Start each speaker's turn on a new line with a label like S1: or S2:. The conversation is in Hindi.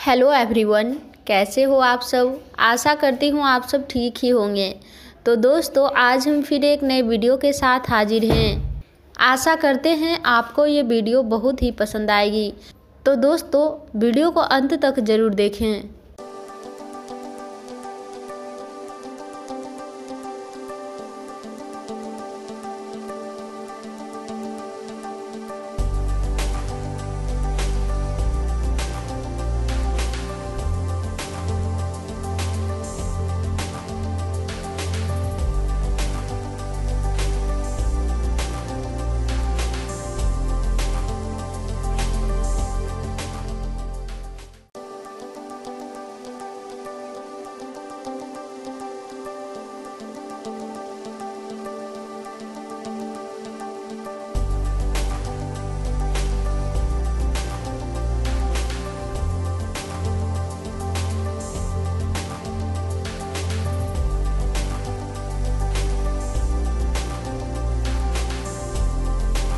S1: हेलो एवरीवन, कैसे हो आप सब? आशा करती हूँ आप सब ठीक ही होंगे। तो दोस्तों, आज हम फिर एक नए वीडियो के साथ हाजिर हैं। आशा करते हैं आपको ये वीडियो बहुत ही पसंद आएगी। तो दोस्तों, वीडियो को अंत तक ज़रूर देखें।